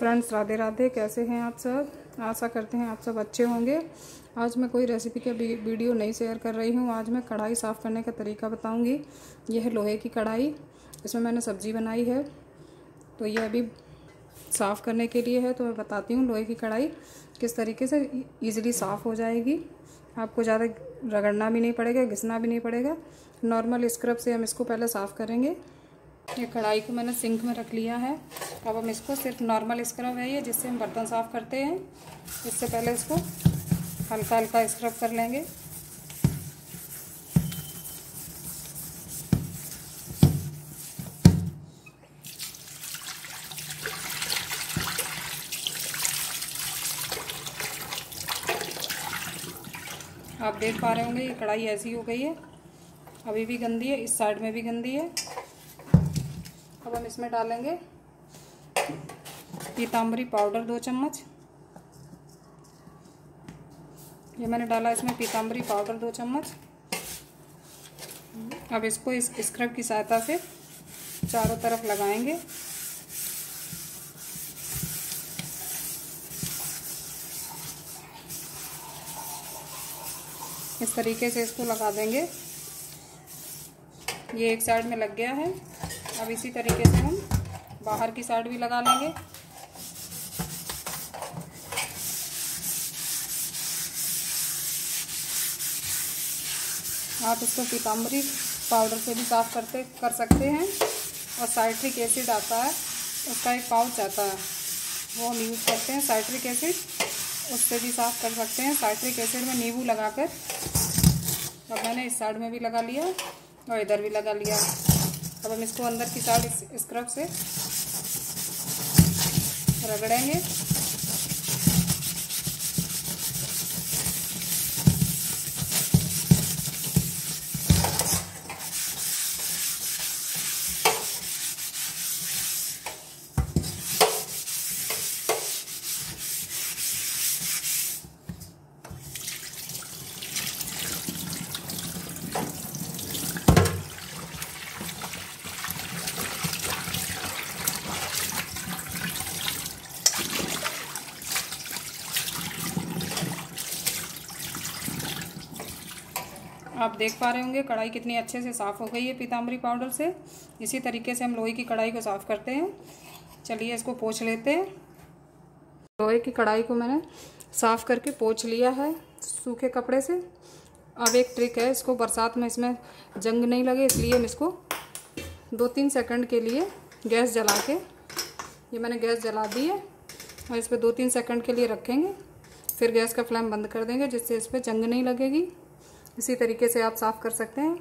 Friends, Radhe Radhe, कैसे हैं आप सब? आशा करते हैं आप सब अच्छे होंगे। आज मैं कोई रेसिपी का वीडियो नहीं शेयर कर रही हूँ। आज मैं कढ़ाई साफ़ करने का तरीका बताऊँगी। यह है लोहे की कढ़ाई। इसमें मैंने सब्ज़ी बनाई है। तो ये अभी साफ़ करने के लिए है तो मैं बताती हूँ लोहे की कढ़ाई किस तरीके से ईज़िली साफ़ हो जाएगी। आपको ज़्यादा रगड़ना भी नहीं पड़ेगा, घिसना भी नहीं पड़ेगा। नॉर्मल स्क्रब से हम इसको पहले साफ़ करेंगे। ये कढ़ाई को मैंने सिंक में रख लिया है। अब हम इसको सिर्फ़ नॉर्मल स्क्रब है ये, जिससे हम बर्तन साफ़ करते हैं। इससे पहले इसको हल्का हल्का स्क्रब कर लेंगे। आप देख पा रहे होंगे, ये कढ़ाई ऐसी हो गई है। अभी भी गंदी है, इस साइड में भी गंदी है। अब हम इसमें डालेंगे पीताम्बरी पाउडर दो चम्मच। ये मैंने डाला इसमें पीताम्बरी पाउडर दो चम्मच। अब इसको इस स्क्रब की सहायता से चारों तरफ़ लगाएँगे। इस तरीके से इसको लगा देंगे। ये एक साइड में लग गया है। अब इसी तरीके से हम बाहर की साइड भी लगा लेंगे। आप इसको पीताम्बरी पाउडर से भी साफ़ करते, कर सकते हैं और साइट्रिक एसिड आता है, उसका एक पाउच आता है। वो हम यूज़ करते हैं साइट्रिक एसिड, उससे भी साफ़ कर सकते हैं। साइट्रिक एसिड में नींबू लगाकर अब मैंने इस साइड में भी लगा लिया और इधर भी लगा लिया। अब हम इसको अंदर की साइड स्क्रब से रगड़ेंगे। आप देख पा रहे होंगे, कढ़ाई कितनी अच्छे से साफ़ हो गई है पीताम्बरी पाउडर से। इसी तरीके से हम लोहे की कढ़ाई को साफ़ करते हैं। चलिए इसको पोछ लेते हैं। लोहे की कढ़ाई को मैंने साफ़ करके पोछ लिया है सूखे कपड़े से। अब एक ट्रिक है, इसको बरसात में इसमें जंग नहीं लगे, इसलिए हम इसको दो तीन सेकंड के लिए गैस जला के, ये मैंने गैस जला दी है, और इस पर दो तीन सेकंड के लिए रखेंगे, फिर गैस का फ्लेम बंद कर देंगे, जिससे इस पर जंग नहीं लगेगी। इसी तरीके से आप साफ़ कर सकते हैं।